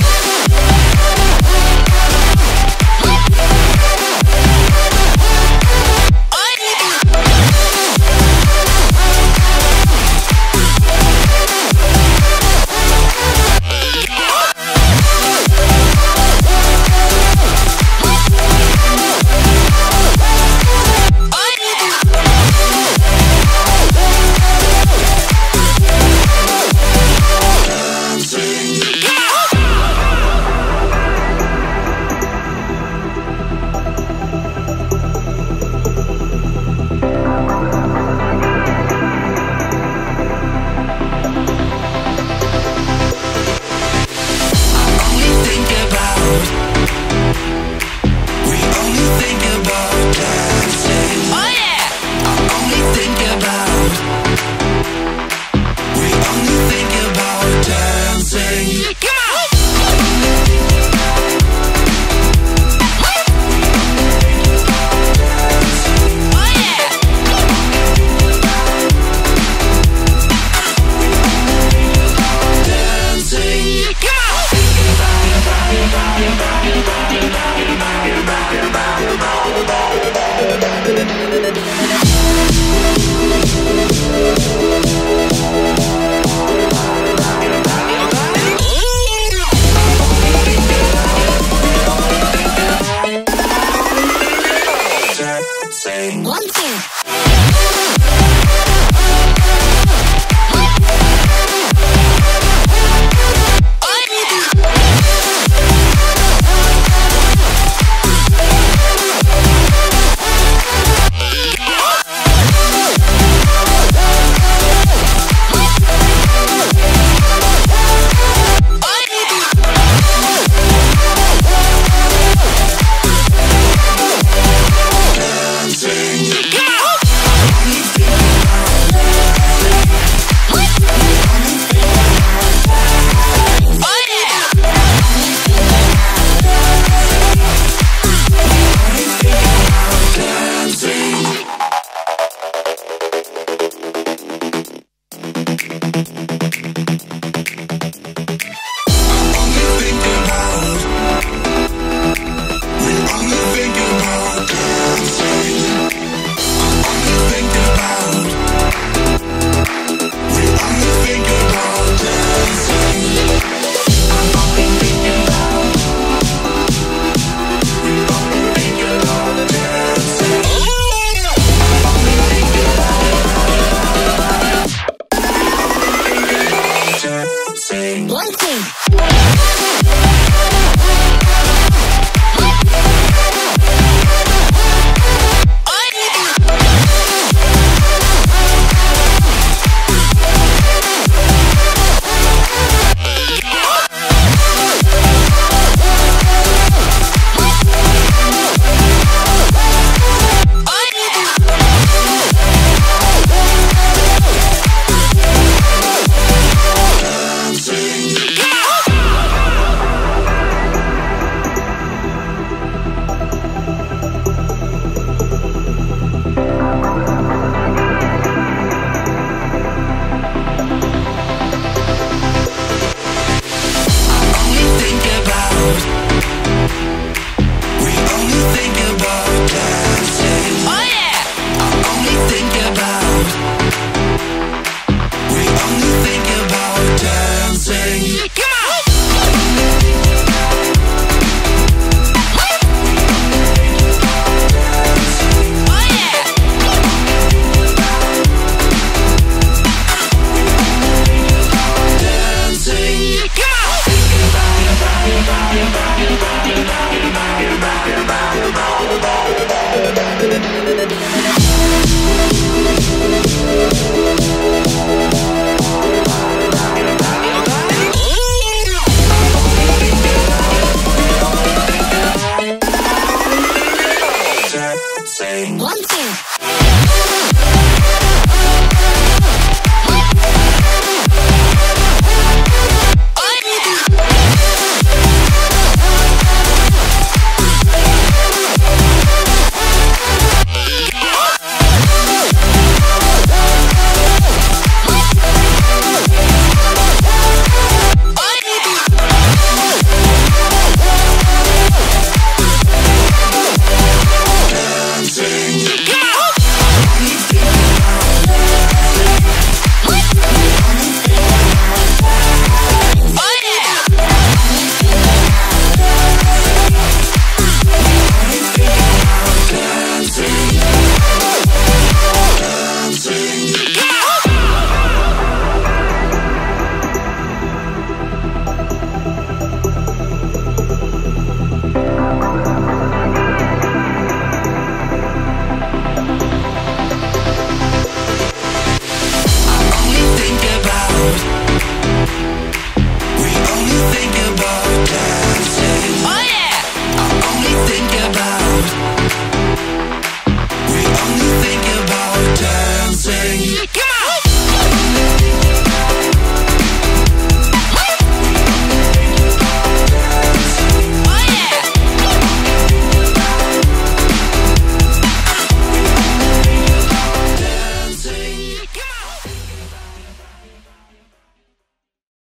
Bye.